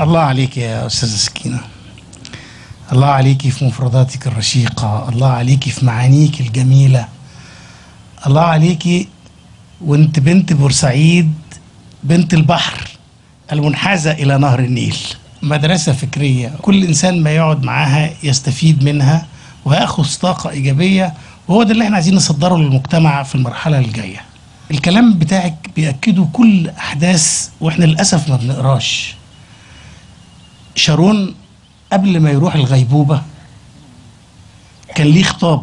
الله عليك يا أستاذة سكينة. الله عليك في مفرداتك الرشيقة. الله عليك في معانيك الجميلة. الله عليك وأنت بنت بورسعيد بنت البحر المنحازة إلى نهر النيل. مدرسة فكرية. كل إنسان ما يقعد معاها يستفيد منها ويأخذ طاقة إيجابية وهو ده اللي إحنا عايزين نصدره للمجتمع في المرحلة الجاية. الكلام بتاعك بيأكده كل أحداث وإحنا للأسف ما بنقراش. شارون قبل ما يروح الغيبوبة كان ليه خطاب.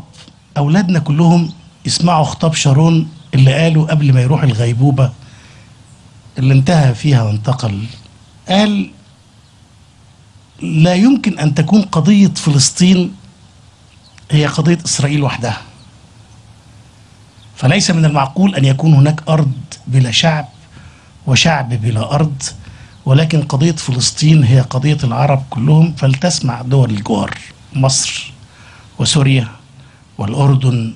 أولادنا كلهم يسمعوا خطاب شارون اللي قاله قبل ما يروح الغيبوبة اللي انتهى فيها وانتقل. قال لا يمكن أن تكون قضية فلسطين هي قضية إسرائيل وحدها. فليس من المعقول أن يكون هناك أرض بلا شعب وشعب بلا أرض ولكن قضية فلسطين هي قضية العرب كلهم فلتسمع دول الجوار مصر وسوريا والأردن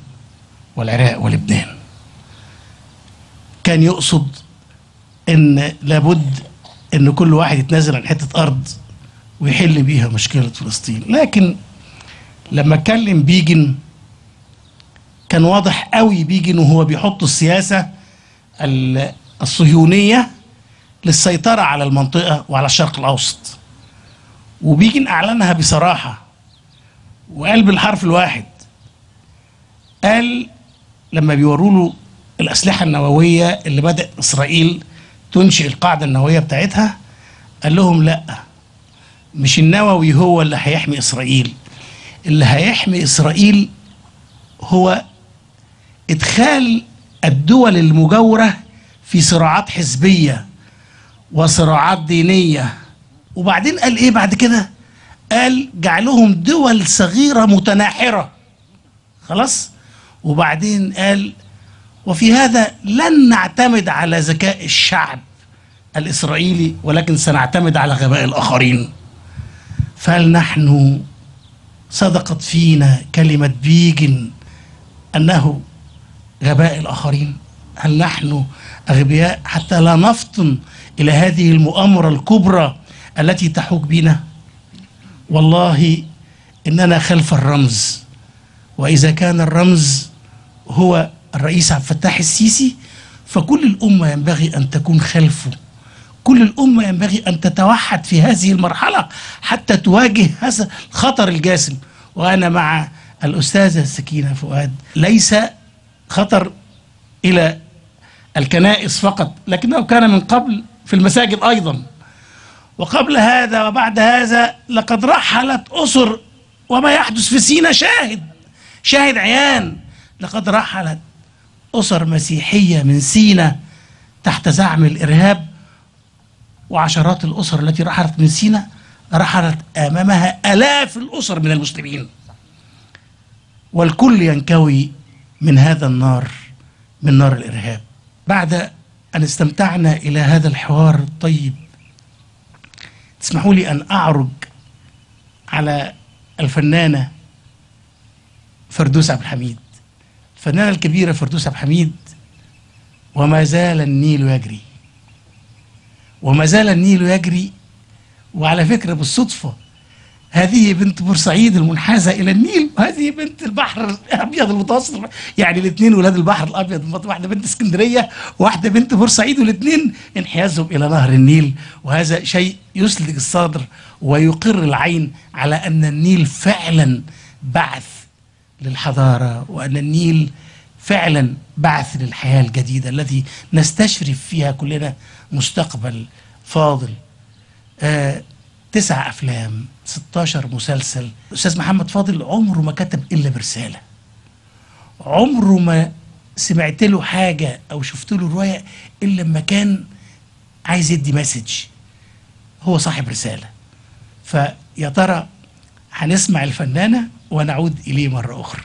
والعراق ولبنان. كان يقصد إن لابد إن كل واحد يتنازل عن حتة أرض ويحل بيها مشكلة فلسطين. لكن لما اتكلم بيجن كان واضح قوي بيجن وهو بيحط السياسة ال- للسيطرة على المنطقة وعلى الشرق الأوسط. وبيجن اعلنها بصراحة وقال بالحرف الواحد قال لما بيوروا له الأسلحة النووية اللي بدأ إسرائيل تنشئ القاعدة النووية بتاعتها قال لهم لأ مش النووي هو اللي هيحمي إسرائيل. اللي هيحمي إسرائيل هو إدخال الدول المجاورة في صراعات حزبية وصراعات دينية. وبعدين قال إيه بعد كده؟ قال جعلهم دول صغيرة متناحرة. خلاص؟ وبعدين قال وفي هذا لن نعتمد على ذكاء الشعب الإسرائيلي ولكن سنعتمد على غباء الآخرين. فهل نحن صدقت فينا كلمة بيجن أنه غباء الآخرين؟ هل نحن أغبياء حتى لا نفطن إلى هذه المؤامرة الكبرى التي تحوك بنا؟ والله إننا خلف الرمز. وإذا كان الرمز هو الرئيس عبد الفتاح السيسي فكل الأمة ينبغي أن تكون خلفه. كل الأمة ينبغي أن تتوحد في هذه المرحلة حتى تواجه هذا الخطر الجاسم. وأنا مع الأستاذة سكينة فؤاد. ليس خطر إلى الكنائس فقط لكنه كان من قبل في المساجد أيضا. وقبل هذا وبعد هذا لقد رحلت أسر وما يحدث في سينا شاهد شاهد عيان. لقد رحلت أسر مسيحية من سينا تحت زعم الإرهاب وعشرات الأسر التي رحلت من سينا رحلت أمامها آلاف الأسر من المسلمين. والكل ينكوي من هذا النار من نار الإرهاب. بعد أن استمتعنا إلى هذا الحوار الطيب تسمحوا لي أن أعرج على الفنانة فردوس عبد الحميد. الفنانة الكبيرة فردوس عبد الحميد وما زال النيل يجري. وما زال النيل يجري وعلى فكرة بالصدفة هذه بنت بورسعيد المنحازة إلى النيل وهذه بنت البحر الأبيض المتوسط يعني الاثنين ولاد البحر الأبيض واحدة بنت اسكندرية وواحدة بنت بورسعيد والاثنين انحيازهم إلى نهر النيل وهذا شيء يسلج الصدر ويقر العين على أن النيل فعلا بعث للحضارة وأن النيل فعلا بعث للحياة الجديدة التي نستشرف فيها كلنا مستقبل فاضل. آه تسع أفلام 16 مسلسل. الأستاذ محمد فاضل عمره ما كتب إلا برسالة. عمره ما سمعت له حاجة أو شفت له رواية إلا لما كان عايز يدي مسج. هو صاحب رسالة. فيا ترى هنسمع الفنانة ونعود إليه مرة أخرى.